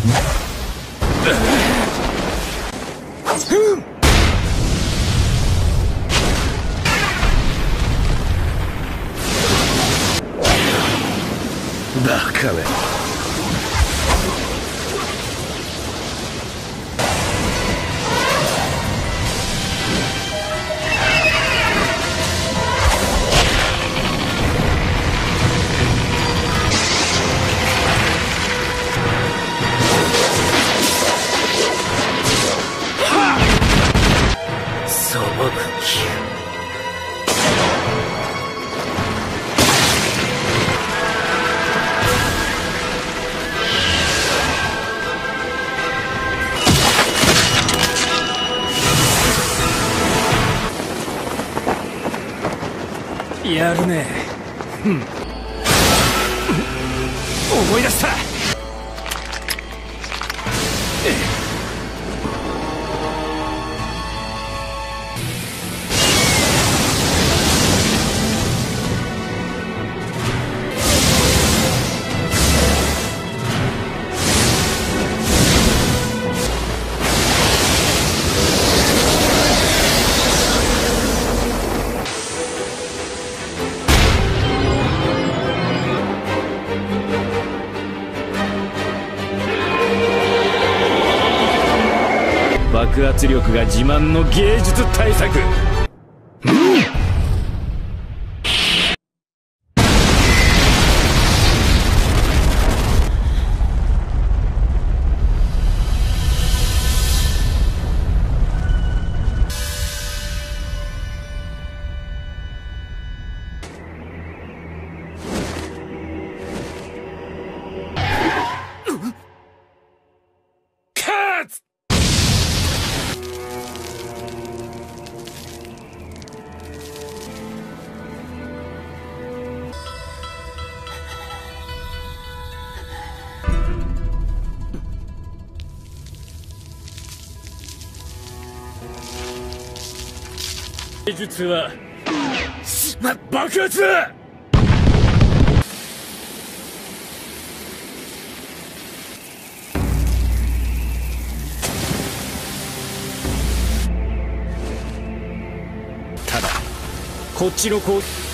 バカめやるね。ふん。思い出した。爆発力が自慢の芸術大作。勝技術はま爆発！だただこっちの攻撃